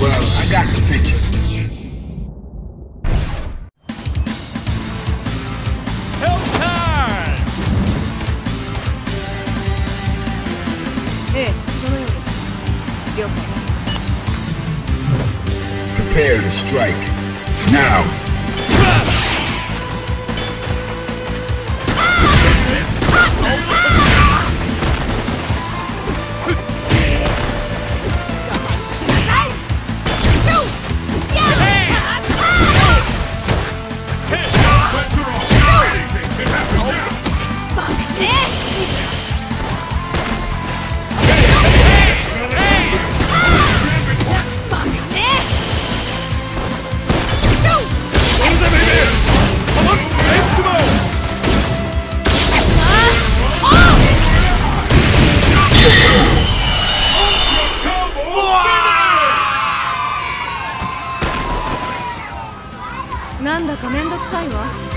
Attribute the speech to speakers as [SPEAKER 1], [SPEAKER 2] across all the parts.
[SPEAKER 1] Well, I got the picture.
[SPEAKER 2] Help time!
[SPEAKER 3] ええそのようです了解
[SPEAKER 1] Prepare to strike. Now.
[SPEAKER 3] なんだかめんどくさいわ。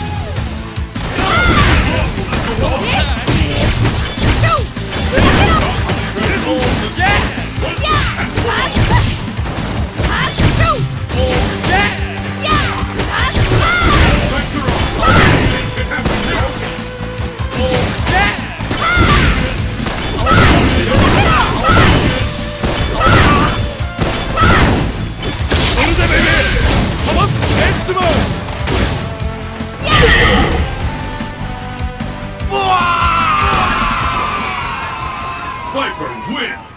[SPEAKER 2] Viper wins!